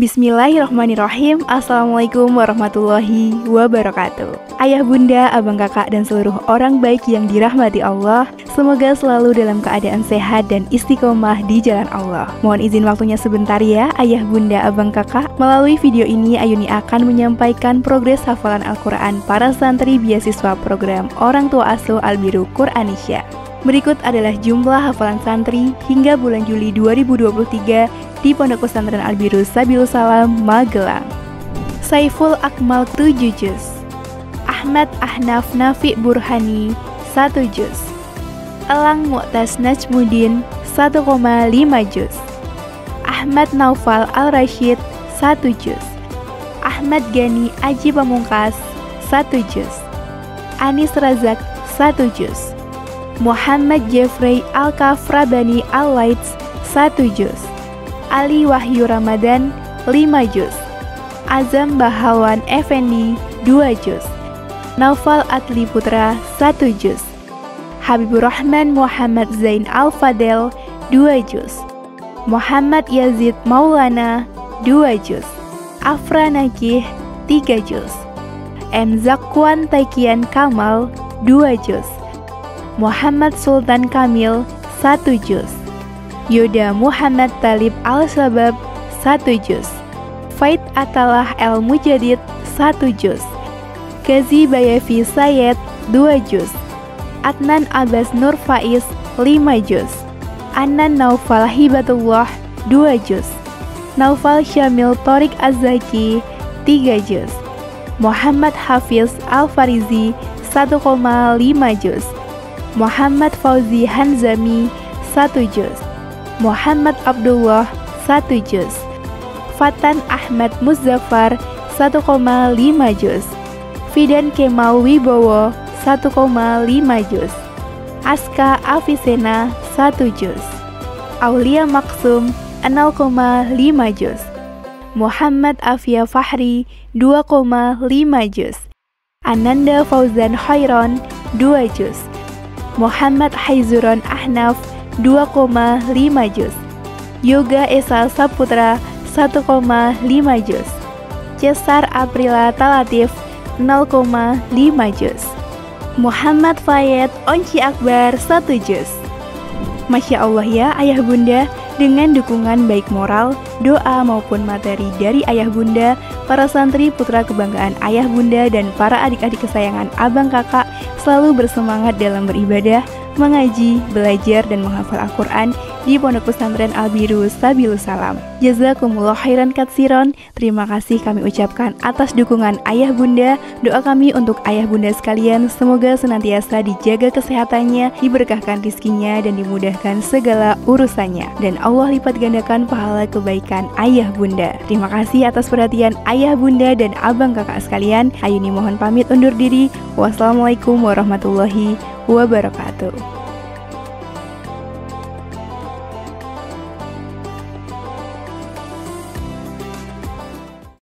Bismillahirrahmanirrahim. Assalamualaikum warahmatullahi wabarakatuh. Ayah bunda, abang kakak, dan seluruh orang baik yang dirahmati Allah Semoga selalu dalam keadaan sehat dan istiqomah di jalan Allah. Mohon izin waktunya sebentar ya Ayah bunda, abang kakak. Melalui video ini Ayuni akan menyampaikan progres hafalan Al-Quran Para santri beasiswa program Orang Tua Asuh Albiru Quranisya. Berikut adalah jumlah hafalan santri hingga bulan Juli 2023 di Pondok Pesantren Albiru Sabilul Salam, Magelang. Saiful Akmal 7 juz. Ahmad Ahnaf Nafi Burhani 1 juz. Elang Mu'tas Najmudin 1,5 juz. Ahmad Naufal Al-Rashid 1 juz. Ahmad Gani Aji Pamungkas 1 juz. Anis Razak 1 juz. Muhammad Jeffrey Al-Kafrabani Al-Lights 1 juz Ali Wahyu Ramadan 5 juz. Azam Bahawan Effendi 2 juz. Naufal Atli Putra 1 juz. Habibur Rahman Muhammad Zain Al-Fadel 2 juz. Muhammad Yazid Maulana 2 juz. Afra Nakih 3 juz. M. Zakwan Taikian Kamal 2 juz. Muhammad Sultan Kamil 1 juz Yoda Muhammad Talib Al-Sabab 1 juz. Faid Atalah El Mujadid 1 juz. Gazi Bayafi Sayed 2 juz. Adnan Abbas Nur Faiz 5 juz. Anan Naufal Hibatullah 2 juz. Naufal Syamil Torik Azaki 3 juz. Muhammad Hafiz Al-Farizi 1,5 juz. Muhammad Fauzi Hanzami 1 juz Muhammad Abdullah 1 juz. Fatan Ahmad Muzaffar 1,5 juz. Fidan Kemal Wibowo 1,5 juz. Aska Afisena 1 juz. Aulia Maksum 0,5 juz. Muhammad Afia Fahri 2,5 juz. Ananda Fauzan Khairon 2 juz. Muhammad Haizuron Ahnaf 2,5 juz Yoga Esa Saputra 1,5 juz Cesar Aprila Talatif 0,5 juz Muhammad Fayed Onci Akbar 1 juz Masya Allah ya ayah bunda. Dengan dukungan baik moral, doa maupun materi dari ayah bunda, para santri putra kebanggaan ayah bunda dan para adik-adik kesayangan abang kakak selalu bersemangat dalam beribadah, mengaji, belajar, dan menghafal Al-Quran di Pondok Pesantren Albiru Sabilus Salam. Jazakumullah khairan katsiron. Terima kasih kami ucapkan atas dukungan ayah bunda. Doa kami untuk ayah bunda sekalian semoga senantiasa dijaga kesehatannya, diberkahkan rizkinya, dan dimudahkan segala urusannya. Dan Allah lipat gandakan pahala kebaikan ayah bunda. Terima kasih atas perhatian ayah bunda dan abang kakak sekalian. Ayuni mohon pamit undur diri. Wassalamualaikum warahmatullahi wabarakatuh.